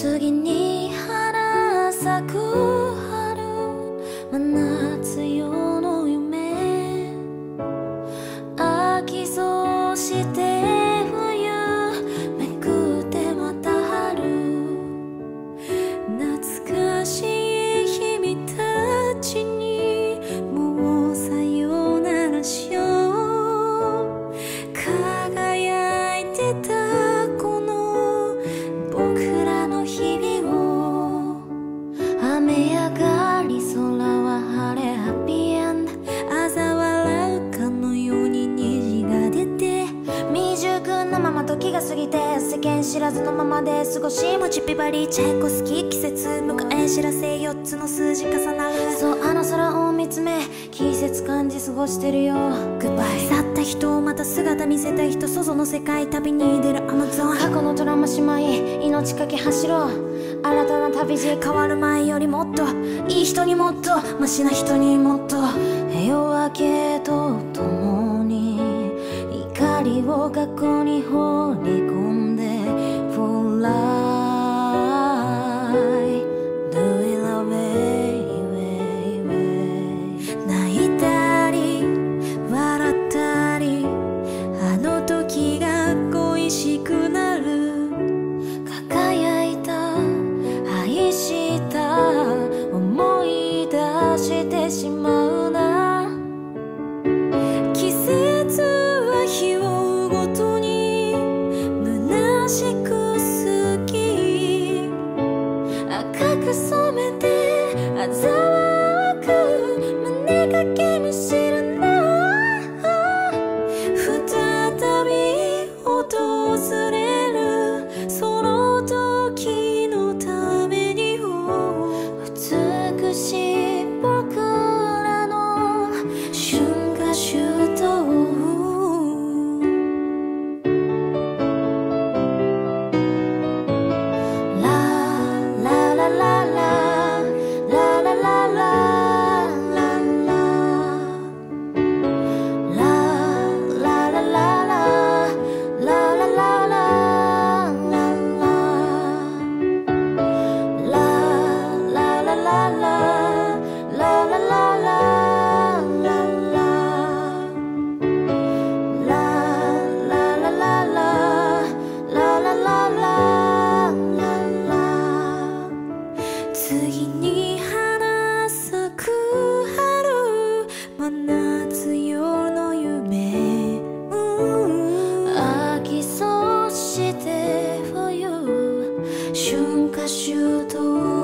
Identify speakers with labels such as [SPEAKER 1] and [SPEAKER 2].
[SPEAKER 1] 次に花咲くが過ぎて世間知らずのままで過ごし餅ピバリーチェコ好き季節迎え知らせ4つの数字重なる。そうあの空を見つめ季節感じ過ごしてるよ。グッバイ去った人をまた姿見せた人そぞの世界旅に出るアマゾン過去のドラマ姉妹命かけ走ろう。新たな旅路変わる前よりもっといい人にもっとマシな人にもっと。夜明けととも光を過去に放り込んで For life Do it? 泣いたり笑ったりあの時が恋しくなる。輝いた愛した思い出してしまうな。夏夜の夢。秋そして冬。春夏秋冬